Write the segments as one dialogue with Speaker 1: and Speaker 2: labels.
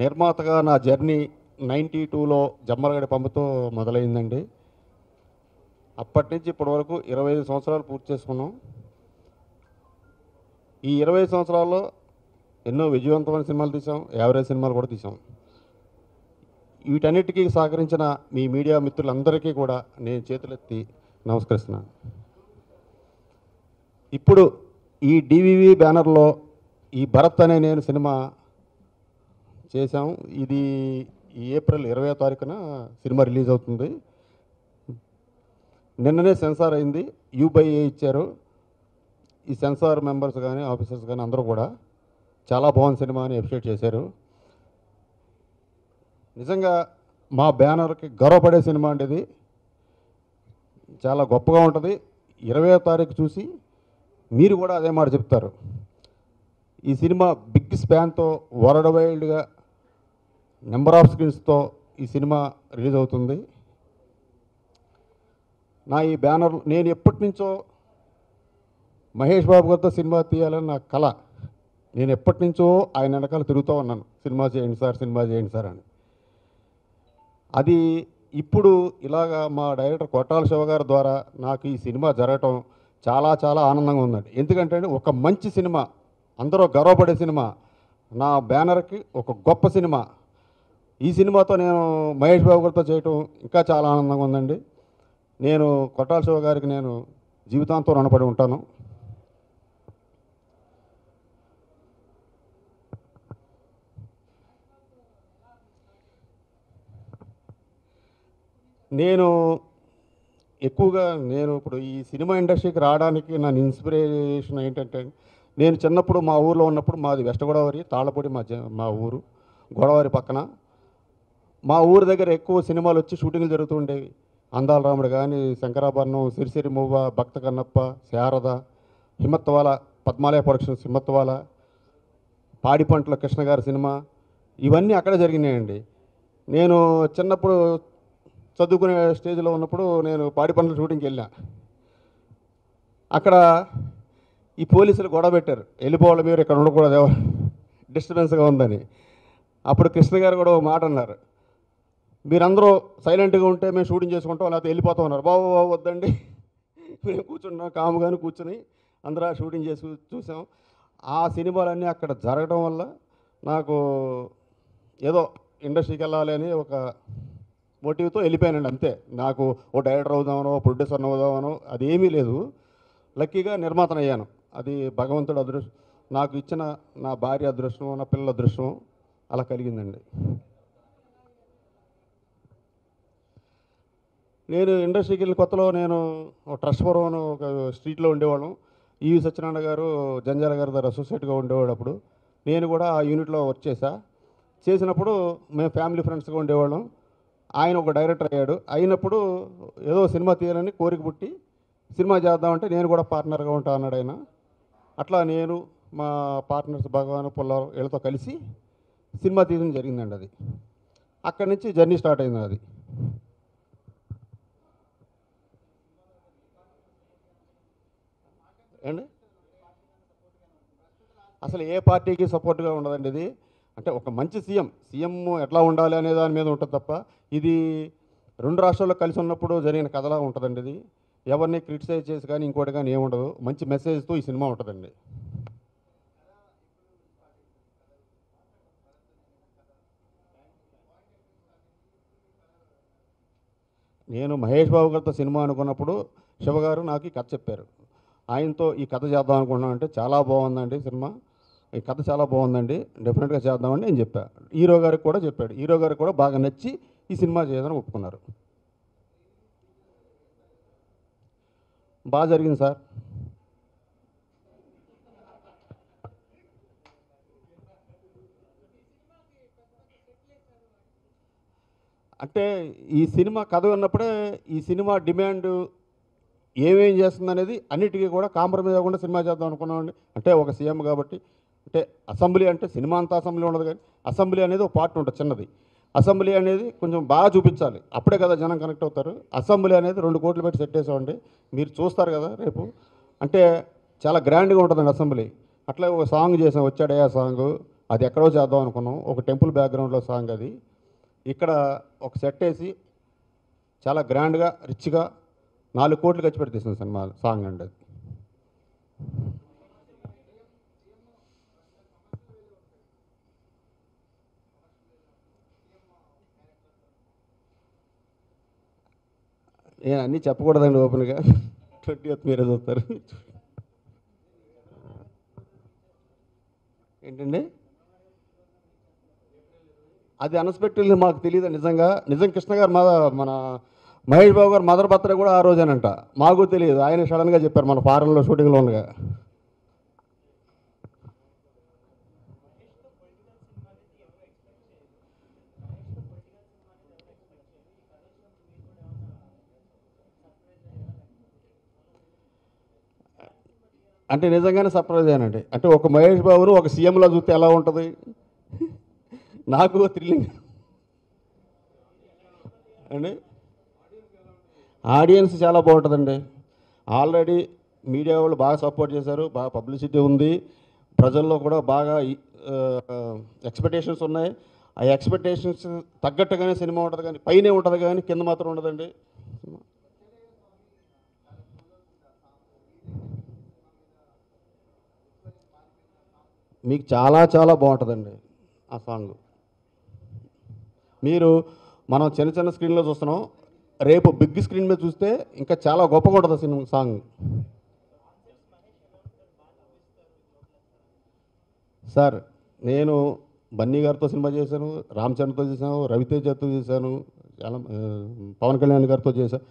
Speaker 1: నిర్మాతగా నా journey ninety టూలో జమ్మలగడి పంపుతో మొదలైందండి. అప్పటి నుంచి ఇప్పటి వరకు ఇరవై ఐదు సంవత్సరాలు పూర్తి చేసుకున్నాం. ఈ ఇరవై ఐదు సంవత్సరాల్లో ఎన్నో విజయవంతమైన సినిమాలు తీసాం యావరేజ్ సినిమాలు కూడా తీసాం వీటన్నిటికీ సహకరించిన మీ మీడియా మిత్రులందరికీ కూడా నేను చేతులెత్తి నమస్కరిస్తున్నాను. ఇప్పుడు ఈ డివివి బ్యానర్లో ఈ భరత్ అనే నేను సినిమా చేశాం. ఇది ఏప్రిల్ ఇరవై తారీఖున సినిమా రిలీజ్ అవుతుంది. నిన్ననే సెన్సార్ అయింది. యూ ఇచ్చారు. ఈ సెన్సార్ మెంబర్స్ కానీ ఆఫీసర్స్ కానీ అందరూ కూడా చాలా బాగుంది సినిమా అని అప్రిషియేట్ చేశారు. నిజంగా మా బ్యానర్కి గర్వపడే సినిమా అండి ఇది. చాలా గొప్పగా ఉంటుంది. ఇరవై తారీఖు చూసి మీరు కూడా అదే మాట చెప్తారు. ఈ సినిమా బిగ్ స్పాన్తో వరల్డ్ వైల్డ్గా నెంబర్ ఆఫ్ స్క్రీన్స్తో ఈ సినిమా రిలీజ్ అవుతుంది. నా ఈ బ్యానర్ నేను ఎప్పటి నుంచో మహేష్ బాబు గారితో సినిమా తీయాలని నా కళ నేను ఎప్పటి నుంచో ఆయన వెనకాల తిరుగుతూ ఉన్నాను. సినిమా చేయండి సార్ సినిమా చేయండి సార్ అని. అది ఇప్పుడు ఇలాగా మా డైరెక్టర్ కొట్టాల శివ గారి ద్వారా నాకు ఈ సినిమా జరగటం చాలా చాలా ఆనందంగా ఉందండి. ఎందుకంటే ఒక మంచి సినిమా అందరూ గర్వపడే సినిమా నా బ్యానర్కి ఒక గొప్ప సినిమా. ఈ సినిమాతో నేను మహేష్ బాబు గారితో చేయటం ఇంకా చాలా ఆనందంగా ఉందండి. నేను కొట్టాల శివ గారికి నేను జీవితాంతం రుణపడి ఉంటాను. నేను ఎక్కువగా నేను ఇప్పుడు ఈ సినిమా ఇండస్ట్రీకి రావడానికి నన్ను ఇన్స్పిరేషన్ ఏంటంటే నేను చిన్నప్పుడు మా ఊర్లో ఉన్నప్పుడు మాది వెస్ట్ గోదావరి తాళ్ళపూడి మా మా ఊరు గోదావరి పక్కన. మా ఊరు దగ్గర ఎక్కువ సినిమాలు వచ్చి షూటింగ్లు జరుగుతుండేవి అందాల రాముడు కానీ శంకరాభరణం సిరిసిరి మువ్వ భక్త కన్నప్ప శారద హిమత్వాల పద్మాలయ ప్రొడక్షన్స్ హిమత్వాల పాడి పంటల కృష్ణ గారి సినిమా ఇవన్నీ అక్కడే జరిగినాయండి. నేను చిన్నప్పుడు చదువుకునే స్టేజ్లో ఉన్నప్పుడు నేను పాడి పనుల షూటింగ్కి వెళ్ళా. అక్కడ ఈ పోలీసులు గొడవ పెట్టారు. వెళ్ళిపోవాలి మీరు ఇక్కడ ఉండకూడదు ఎవరు? డిస్టర్బెన్స్గా ఉందని. అప్పుడు కృష్ణ గారు కూడా ఒక మాట అన్నారు. మీరందరూ సైలెంట్గా ఉంటే మేము షూటింగ్ చేసుకుంటాం లేకపోతే వెళ్ళిపోతాం అన్నారు. బాబు బాబు వద్దండి. మేము కూర్చున్నాం కాముగాను కూర్చుని అందరూ షూటింగ్ చేసి చూసాం. ఆ సినిమాలన్నీ అక్కడ జరగడం వల్ల నాకు ఏదో ఇండస్ట్రీకి వెళ్ళాలి అని ఒక మోటివ్తో వెళ్ళిపోయానండి అంతే. నాకు ఓ డైరెక్టర్ అవుదామనో ప్రొడ్యూసర్ అవుదామనో అది ఏమీ లేదు. లక్కీగా నిర్మాతను అయ్యాను. అది భగవంతుడు అదృష్టం నాకు ఇచ్చిన నా భార్య అదృష్టం నా పిల్లల అదృష్టం అలా కలిగిందండి. నేను ఇండస్ట్రీకి వెళ్ళిన కొత్తలో నేను ట్రస్ట్ ట్రస్ట్పురం ఒక స్ట్రీట్లో ఉండేవాళ్ళం. ఈవి సత్యనారాయణ గారు జంజాల గారి దగ్గర అసోసియేట్గా ఉండేవాడు అప్పుడు. నేను కూడా ఆ యూనిట్లో వర్క్ చేశా. చేసినప్పుడు మేము ఫ్యామిలీ ఫ్రెండ్స్గా ఉండేవాళ్ళం. ఆయన ఒక డైరెక్టర్ అయ్యాడు. అయినప్పుడు ఏదో సినిమా తీయాలని కోరిక పుట్టి సినిమా చేద్దామంటే నేను కూడా పార్ట్నర్గా ఉంటా అన్నాడు ఆయన. అట్లా నేను మా పార్ట్నర్స్ భగవాన్ పుల్లారు వీళ్ళతో కలిసి సినిమా తీయడం జరిగిందండి అది. అక్కడి నుంచి జర్నీ స్టార్ట్ అయింది అది. ఏండి? అసలు ఏ పార్టీకి సపోర్ట్గా ఉండదండి ఇది. అంటే ఒక మంచి సీఎం సీఎం ఎట్లా ఉండాలి అనే దాని మీద ఉంటుంది తప్ప ఇది రెండు రాష్ట్రాల్లో కలిసి ఉన్నప్పుడు జరిగిన కథలా ఉంటుందండి ఇది. ఎవరిని క్రిటిసైజ్ చేసి కానీ ఇంకోటి కానీ ఏముండదు మంచి మెసేజ్తో ఈ సినిమా ఉంటుందండి. నేను మహేష్ బాబు గారితో సినిమా అనుకున్నప్పుడు శివగారు నాకు ఈ కథ చెప్పారు. ఆయనతో ఈ కథ చేద్దాం అనుకున్నాం అంటే చాలా బాగుందండి సినిమా. ఈ కథ చాలా బాగుందండి. డెఫినెట్గా చేద్దామని నేను చెప్పాను హీరో గారికి కూడా చెప్పాడు. హీరో గారికి కూడా బాగా నచ్చి ఈ సినిమా చేయదని ఒప్పుకున్నారు. బాగా జరిగింది సార్. అంటే ఈ సినిమా కథ ఉన్నప్పుడే ఈ సినిమా డిమాండ్ ఏమేం చేస్తుంది అనేది అన్నిటికీ కూడా కాంప్రమైజ్ అవ్వకుండా సినిమా చేద్దాం అనుకున్నామండి. అంటే ఒక సీఎం కాబట్టి అంటే అసెంబ్లీ అంటే సినిమా అంతా అసెంబ్లీ ఉండదు కానీ అసెంబ్లీ అనేది ఒక పార్ట్ ఉంటుంది చిన్నది. అసెంబ్లీ అనేది కొంచెం బాగా చూపించాలి. అప్పుడే కదా జనం కనెక్ట్ అవుతారు. అసెంబ్లీ అనేది రెండు కోట్లు పెట్టి సెట్ చేసామండి. మీరు చూస్తారు కదా రేపు. అంటే చాలా గ్రాండ్గా ఉంటుందండి అసెంబ్లీ. అట్లా ఒక సాంగ్ చేసాం వచ్చాడయా సాంగ్. అది ఎక్కడో చేద్దాం అనుకున్నాం. ఒక టెంపుల్ బ్యాక్గ్రౌండ్లో సాంగ్ అది. ఇక్కడ ఒక సెట్ వేసి చాలా గ్రాండ్గా రిచ్గా నాలుగు కోట్లు ఖర్చు పెట్టి తీసిన సినిమా సాంగ్ అండి అది. నేను అన్నీ చెప్పకూడదండి ఓపెన్గా. ట్వంటీ మీరే చూస్తారు. ఏంటండి? అది అన్ఎక్స్పెక్టెడ్లీ మాకు తెలియదు నిజంగా. నిజం కృష్ణ గారు మా మన మహేష్ బాబు గారు మదర్ బర్త్డే కూడా ఆ రోజేనంట. మాకు తెలియదు. ఆయన సడన్గా చెప్పారు మన ఫారెన్లో షూటింగ్లో ఉండగా. అంటే నిజంగానే సర్ప్రైజ్ అయ్యానండి. అంటే ఒక మహేష్ బాబును ఒక సీఎంలో చూస్తే ఎలా ఉంటుంది? నాకు థ్రిల్లింగ్ అండి? ఆడియన్స్ చాలా బాగుంటుందండి. ఆల్రెడీ మీడియా వాళ్ళు బాగా సపోర్ట్ చేశారు బాగా పబ్లిసిటీ ఉంది. ప్రజల్లో కూడా బాగా ఎక్స్పెక్టేషన్స్ ఉన్నాయి. ఆ ఎక్స్పెక్టేషన్స్ తగ్గట్టుగానే సినిమా ఉంటుంది కానీ పైనే ఉంటుంది కానీ కింద మాత్రం ఉండదండి. మీకు చాలా చాలా బాగుంటుందండి ఆ సాంగ్. మీరు మనం చిన్న చిన్న స్క్రీన్లో చూస్తున్నాం. రేపు బిగ్ స్క్రీన్ మీద చూస్తే ఇంకా చాలా గొప్పగా ఉంటుంది సినిమా సాంగ్. సార్ నేను బన్నీ గారితో సినిమా చేశాను రామ్ చరణ్తో చేశాను రవితేజతో చేశాను చాలా పవన్ కళ్యాణ్ గారితో చేశాను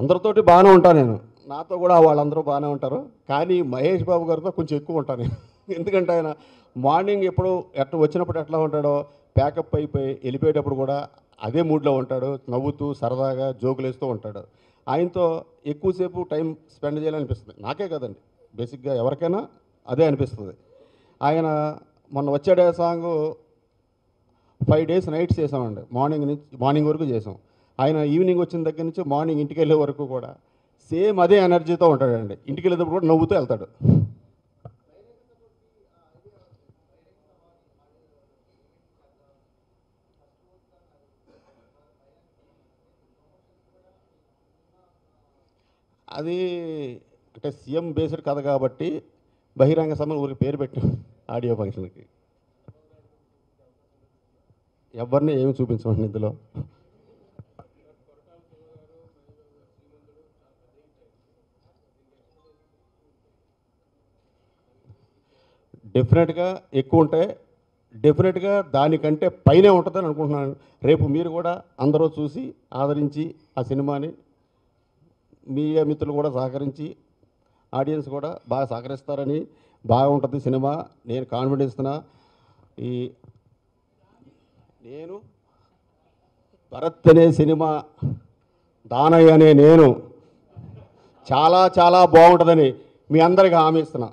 Speaker 1: అందరితోటి బాగానే ఉంటాను నేను. నాతో కూడా వాళ్ళందరూ బాగానే ఉంటారు. కానీ మహేష్ బాబు గారితో కొంచెం ఎక్కువ ఉంటాను నేను. ఎందుకంటే ఆయన మార్నింగ్ ఎప్పుడు ఎట్లా వచ్చినప్పుడు ఎట్లా ఉంటాడో ప్యాకప్ అయిపోయి వెళ్ళిపోయేటప్పుడు కూడా అదే మూడ్లో ఉంటాడు నవ్వుతూ సరదాగా జోకులు వేస్తూ ఉంటాడు. ఆయనతో ఎక్కువసేపు టైం స్పెండ్ చేయాలనిపిస్తుంది. నాకే కదండి. బేసిక్గా ఎవరికైనా అదే అనిపిస్తుంది. ఆయన మొన్న వచ్చాడే సాంగ్ ఫైవ్ డేస్ నైట్స్ చేసామండి. మార్నింగ్ నుంచి మార్నింగ్ వరకు చేసాం. ఆయన ఈవినింగ్ వచ్చిన దగ్గర నుంచి మార్నింగ్ ఇంటికి వెళ్ళే వరకు కూడా సేమ్ అదే ఎనర్జీతో ఉంటాడండి. ఇంటికి వెళ్ళేటప్పుడు కూడా నవ్వుతూ వెళ్తాడు. అది అంటే సీఎం బేస్డ్ కథ కాబట్టి బహిరంగ సభలో ఊరికి పేరు పెట్టాం ఆడియో ఫంక్షన్కి. ఎవరిని ఏమి చూపించమండి ఇందులో? డెఫినెట్గా ఎక్కువ ఉంటే డెఫినెట్గా దానికంటే పైనే ఉంటుందని అనుకుంటున్నాను. రేపు మీరు కూడా అందరూ చూసి ఆదరించి ఆ సినిమాని మీడియా మిత్రులు కూడా సహకరించి ఆడియన్స్ కూడా బాగా సహకరిస్తారని బాగుంటుంది సినిమా. నేను కాన్ఫిడెన్స్ ఇస్తున్నా. ఈ నేను భరత్ అనే సినిమా దానయ్య అనే నేను చాలా చాలా బాగుంటుందని మీ అందరికీ హామీ ఇస్తున్నా.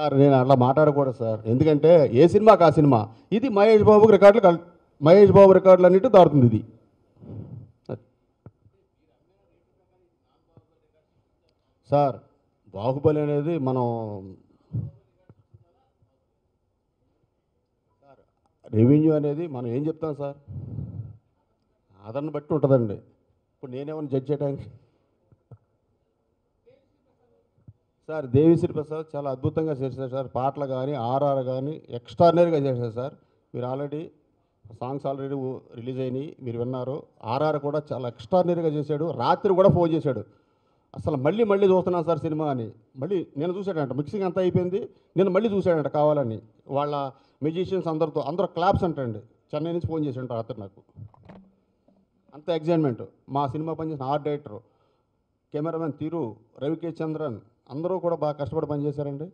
Speaker 1: సార్ నేను అట్లా మాట్లాడకూడదు సార్. ఎందుకంటే ఏ సినిమాకి ఆ సినిమా? ఇది మహేష్ బాబుకి రికార్డులు మహేష్ బాబు రికార్డులు అన్నిటి దారుతుంది ఇది. సార్ బాహుబలి అనేది మనం రెవెన్యూ అనేది మనం ఏం చెప్తాం సార్? ఆదరణ బట్టి ఉంటుందండి. ఇప్పుడు నేనేమన్నా జడ్జ్ చేయడానికి సార్ దేవిశ్రీ ప్రసాద్ చాలా అద్భుతంగా చేశారు సార్. పాటలు కానీ ఆర్ఆర్ కానీ ఎక్స్ట్రాడినరీగా చేశారు సార్. మీరు ఆల్రెడీ సాంగ్స్ ఆల్రెడీ రిలీజ్ అయినాయి మీరు విన్నారు. ఆర్ఆర్ కూడా చాలా ఎక్స్ట్రాడినరీగా చేశాడు. రాత్రి కూడా ఫోన్ చేశాడు. అసలు మళ్ళీ మళ్ళీ చూస్తున్నాను సార్ సినిమా అని. మళ్ళీ నేను చూశాడంట మిక్సింగ్ అంతా అయిపోయింది. నేను మళ్ళీ చూశాడంట కావాలని. వాళ్ళ మ్యూజిషియన్స్ అందరితో అందరూ క్లాప్స్ అంటండి. చెన్నై నుంచి ఫోన్ చేశాడు రాత్రి నాకు. అంత ఎగ్జైట్మెంట్ మా సినిమా పనిచేసిన art director cameraman Thiru Ravi K Chandran అందరూ కూడా బాగా కష్టపడి పనిచేశారండి.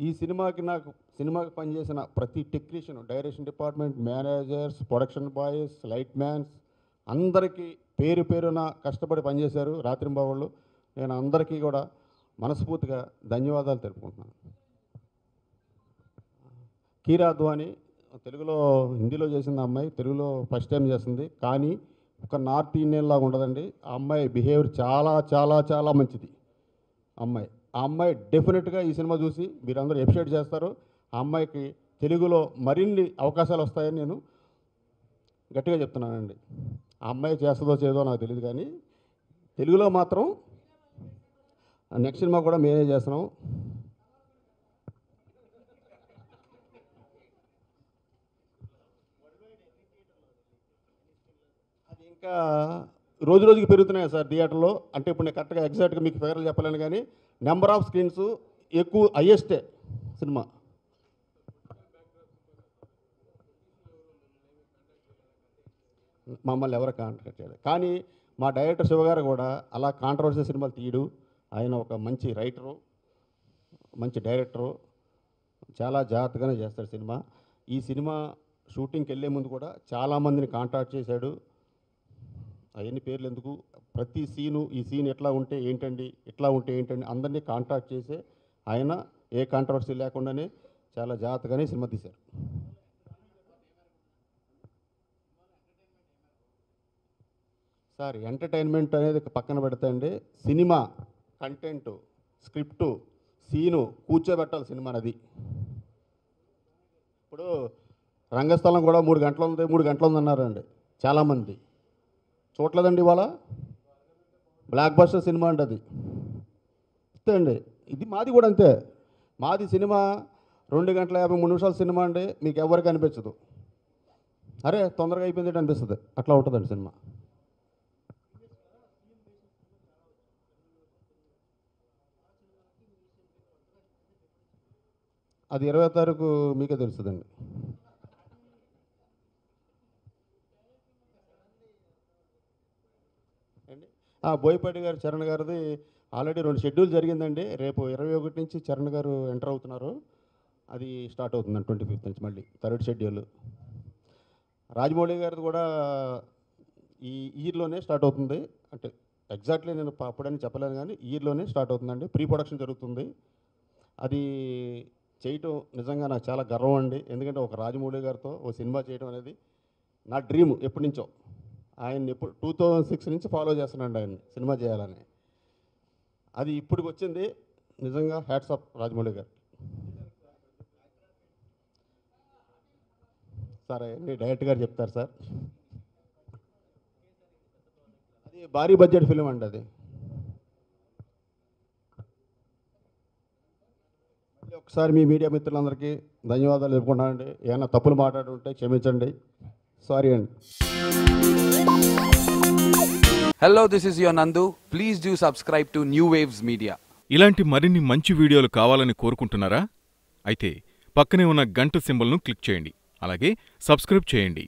Speaker 1: ఈ సినిమాకి నాకు సినిమాకి పనిచేసిన ప్రతి technician direction department managers production boys light mans అందరికీ పేరు పేరున కష్టపడి పనిచేశారు రాత్రింబావుళ్ళు నేను అందరికీ కూడా మనస్ఫూర్తిగా ధన్యవాదాలు తెలుపుకుంటున్నాను. కీరా అద్వాని తెలుగులో హిందీలో చేసిన అమ్మాయి. తెలుగులో ఫస్ట్ టైం చేస్తుంది. కానీ ఒక నార్త్ ఇండియన్ లాగా ఉండదండి. ఆ అమ్మాయి బిహేవియర్ చాలా చాలా చాలా మంచిది. అమ్మాయి. ఆ అమ్మాయి డెఫినెట్గా ఈ సినిమా చూసి మీరందరూ ఎప్రిషియేట్ చేస్తారు. ఆ అమ్మాయికి తెలుగులో మరిన్ని అవకాశాలు వస్తాయని నేను గట్టిగా చెప్తున్నానండి. ఆ అమ్మాయి చేస్తుందో చేదో నాకు తెలియదు కానీ తెలుగులో మాత్రం నెక్స్ట్ సినిమా కూడా మేమే చేస్తున్నాం. అది ఇంకా రోజు రోజుకి పెరుగుతున్నాయి సార్ థియేటర్లో? అంటే ఇప్పుడు నేను కరెక్ట్గా ఎగ్జాక్ట్గా మీకు ఫిగర్లు చెప్పలేను కానీ నెంబర్ ఆఫ్ స్క్రీన్స్ ఎక్కువ హయ్యెస్టే సినిమా. మమ్మల్ని ఎవరు కాంట్రాక్ట్ చేయలేదు. కానీ మా డైరెక్టర్ శివగారు కూడా అలా కాంట్రవర్సీ సినిమాలు తీయడు. ఆయన ఒక మంచి రైటరు మంచి డైరెక్టరు చాలా జాగ్రత్తగానే చేస్తాడు సినిమా. ఈ సినిమా షూటింగ్కి వెళ్ళే ముందు కూడా చాలామందిని కాంటాక్ట్ చేశాడు. అవన్నీ పేర్లు ఎందుకు? ప్రతి సీను ఈ సీన్ ఎట్లా ఉంటే ఏంటండి? ఎట్లా ఉంటే ఏంటండి? అందరినీ కాంటాక్ట్ చేసే ఆయన ఏ కాంట్రవర్సీ లేకుండానే చాలా జాగ్రత్తగానే సినిమా తీశారు. సార్ ఎంటర్టైన్మెంట్ అనేది పక్కన పెడతాండి సినిమా కంటెంట్ స్క్రిప్టు సీను కూర్చోబెట్టాలి సినిమా అది. ఇప్పుడు రంగస్థలం కూడా మూడు గంటలు ఉంది మూడు గంటలు ఉందన్నారండి చాలామంది. చూడలేదండి ఇవాళ? బ్లాక్ బస్టర్ సినిమా అండి అది. అంతే అండి. ఇది మాది కూడా అంతే. మాది సినిమా రెండు గంటల యాభై మూడు నిమిషాల సినిమా అండి. మీకు ఎవరికి అనిపించదు. అరే తొందరగా అయిపోయింది అనిపిస్తుంది. అట్లా ఉంటుందండి సినిమా. అది ఇరవై తారీఖు మీకే తెలుస్తుందండి అండి ఆ, బోయపాటి గారు చరణ్ గారిది ఆల్రెడీ రెండు షెడ్యూల్ జరిగిందండి. రేపు ఇరవై ఒకటి నుంచి చరణ్ గారు ఎంటర్ అవుతున్నారు. అది స్టార్ట్ అవుతుందండి ట్వంటీ ఫిఫ్త్ నుంచి మళ్ళీ థర్డ్ షెడ్యూల్. రాజమౌళి గారిది కూడా ఈ ఇయర్లోనే స్టార్ట్ అవుతుంది. అంటే ఎగ్జాక్ట్లీ నేను అప్పుడని చెప్పలేను కానీ ఇయర్లోనే స్టార్ట్ అవుతుందండి. ప్రీ ప్రొడక్షన్ జరుగుతుంది. అది చేయటం నిజంగా నాకు చాలా గర్వం అండి. ఎందుకంటే ఒక రాజమౌళి గారితో ఒక సినిమా చేయడం అనేది నా డ్రీమ్ ఎప్పటి నుంచో. ఆయన ఎప్పుడు టూ థౌజండ్ సిక్స్ నుంచి ఫాలో చేస్తున్నాను ఆయన సినిమా చేయాలని. అది ఇప్పటికి వచ్చింది నిజంగా హ్యాట్స్ ఆఫ్ రాజమౌళి గారు. సార్ అవన్నీ డైరెక్ట్ గారు చెప్తారు సార్. అది భారీ బడ్జెట్ ఫిలిం అండి అది. ఒకసారి మీ మీడియా మిత్రులందరికీ ధన్యవాదాలు చెప్పుకుంటానండి ఏమైనా తప్పులు మాట్లాడుంటే క్షమించండి. సారీ అండి
Speaker 2: Hello, this is your Nandu. Please do subscribe to New Waves Media.
Speaker 3: ఇలాంటి మరిన్ని మంచి వీడియోలు కావాలని కోరుకుంటున్నారా అయితే పక్కనే ఉన్న గంట సింబల్ను క్లిక్ చేయండి అలాగే సబ్స్క్రైబ్ చేయండి